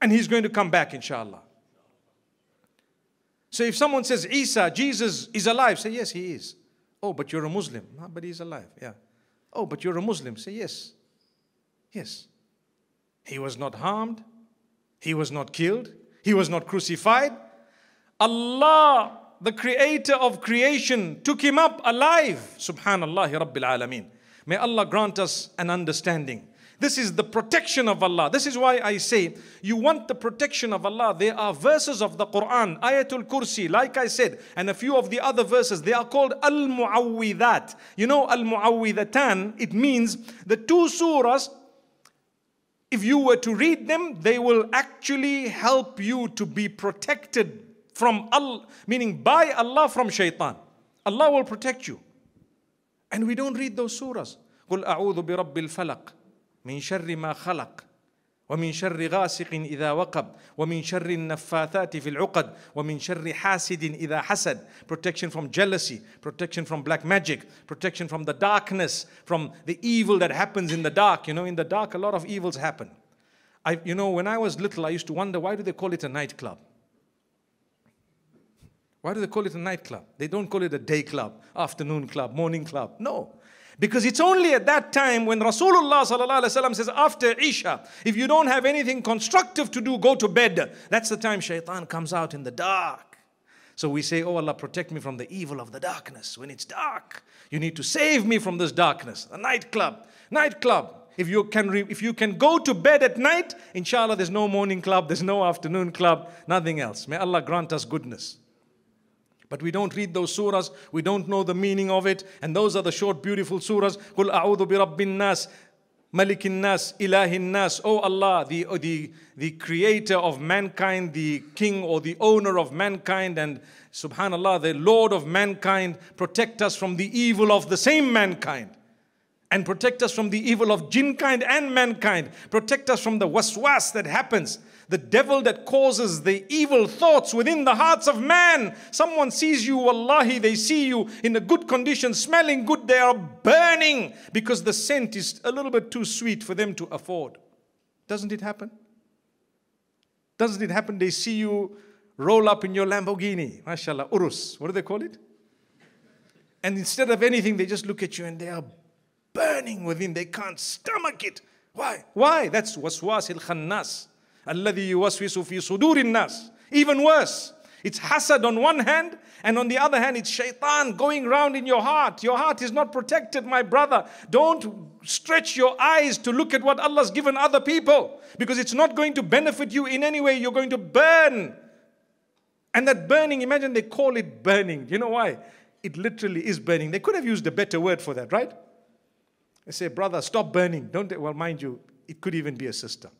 And he's going to come back, inshallah. So if someone says Isa, Jesus is alive, say yes, he is. Oh, but you're a Muslim. No, but he's alive. Yeah. Oh, but you're a Muslim. Say yes. Yes. He was not harmed. He was not killed. He was not crucified. Allah, the creator of creation, took him up alive. Subhanallah Rabbil Alameen. May Allah grant us an understanding. This is the protection of Allah. This is why I say, you want the protection of Allah. There are verses of the Quran, Ayatul Kursi, like I said, and a few of the other verses. They are called Al Muawwidat. You know, Al Muawwidatan, it means the two surahs, if you were to read them, they will actually help you to be protected from Allah, meaning by Allah from shaitan. Allah will protect you. And we don't read those surahs. قل أعوذ برب الفلق من شر ما خلق ومن شر غاسق إذا وقب ومن شر النفاثات في العقد ومن شر حاسد إذا حسد protection from jealousy protection from black magic protection from the darkness from the evil that happens in the dark you know in the dark a lot of evils happen I, you know when I was little I used to wonder why do they call it a nightclub why do they call it a nightclub? They don't call it a day club, afternoon club, morning club. No. Because it's only at that time when Rasulullah says, after Isha, if you don't have anything constructive to do, go to bed. That's the time shaitan comes out in the dark. So we say, Oh Allah, protect me from the evil of the darkness. When it's dark, you need to save me from this darkness. A nightclub. Nightclub. If you can, if you can go to bed at night, inshallah, there's no morning club, there's no afternoon club, nothing else. May Allah grant us goodness. But we don't read those surahs, we don't know the meaning of it, and those are the short, beautiful surahs. Qul a'udhu bi rabbin nas, malikin nas, ilahin nas. Oh Allah, the, uh, the, the creator of mankind, the king or the owner of mankind, and subhanallah, the lord of mankind, protect us from the evil of the same mankind. And protect us from the evil of jinn kind and mankind. Protect us from the waswas that happens the devil that causes the evil thoughts within the hearts of man. Someone sees you, wallahi, they see you in a good condition, smelling good, they are burning because the scent is a little bit too sweet for them to afford. Doesn't it happen? Doesn't it happen? They see you roll up in your Lamborghini, mashallah, urus. What do they call it? And instead of anything, they just look at you and they are burning within. They can't stomach it. Why? Why? That's waswas al khannas. Alladhi yuwaswisu fi sudurin nas. Even worse. It's hasad on one hand, and on the other hand, it's shaitan going round in your heart. Your heart is not protected, my brother. Don't stretch your eyes to look at what Allah's given other people because it's not going to benefit you in any way. You're going to burn. And that burning, imagine they call it burning. You know why? It literally is burning. They could have used a better word for that, right? They say, brother, stop burning. Don't? Well, mind you, it could even be a sister.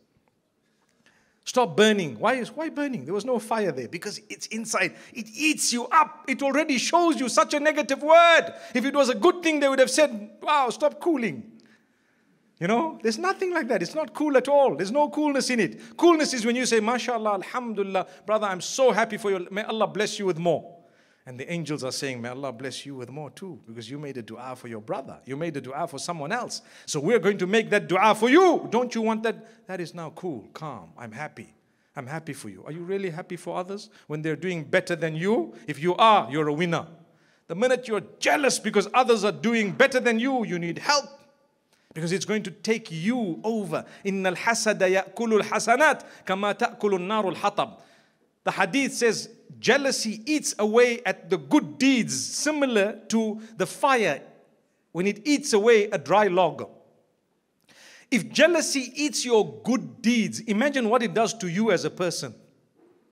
Stop burning. Why is why burning? There was no fire there because it's inside. It eats you up. It already shows you such a negative word. If it was a good thing, they would have said, "Wow, stop cooling." You know, there's nothing like that. It's not cool at all. There's no coolness in it. Coolness is when you say, "MashaAllah, Alhamdulillah, brother, I'm so happy for you. May Allah bless you with more." And the angels are saying, May Allah bless you with more too, because you made a dua for your brother. You made a dua for someone else. So we're going to make that dua for you. Don't you want that? That is now cool, calm. I'm happy. I'm happy for you. Are you really happy for others when they're doing better than you? If you are, you're a winner. The minute you're jealous because others are doing better than you, you need help. Because it's going to take you over. إن الحسد يأكل الحسنات كما تأكل النار الحطب. the hadith says jealousy eats away at the good deeds, similar to the fire when it eats away a dry log. If jealousy eats your good deeds, imagine what it does to you as a person.